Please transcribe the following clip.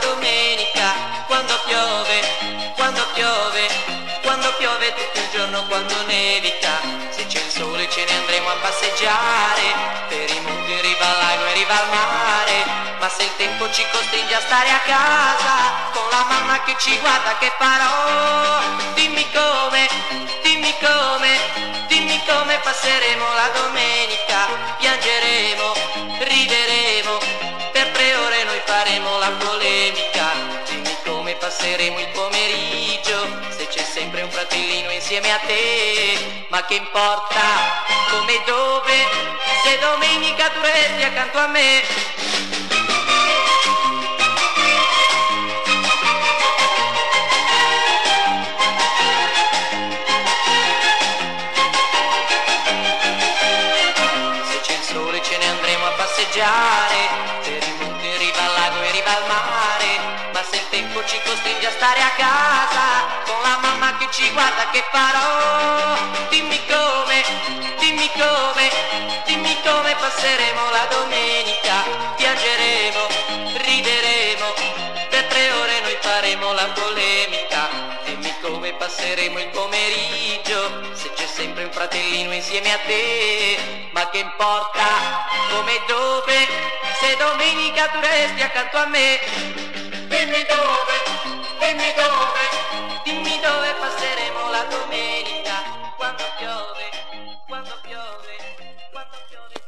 domenica, quando piove, quando piove, quando piove tutto il giorno, quando nevica, se c'è il sole ce ne andremo a passeggiare, per i monti in riva al lago e riva al mare, ma se il tempo ci costringe a stare a casa, con la mamma che ci guarda che farò, dimmi come, passeremo il pomeriggio, se c'è sempre un fratellino insieme a te, ma che importa come e dove, se domenica tu resti accanto a me. Se c'è il sole ce ne andremo a passeggiare Se il tempo ci costringe a stare a casa. Con la mamma che ci guarda che farò? Dimmi come, dimmi come, dimmi come passeremo la domenica. Piangeremo, rideremo Per tre ore noi faremo la polemica. Dimmi come passeremo il pomeriggio Se c'è sempre un fratellino insieme a te. Ma che importa come e dove Se domenica tu resti accanto a me dimmi dove, dimmi dove, dimmi dove passeremo la domenica, quando piove, quando piove, quando piove.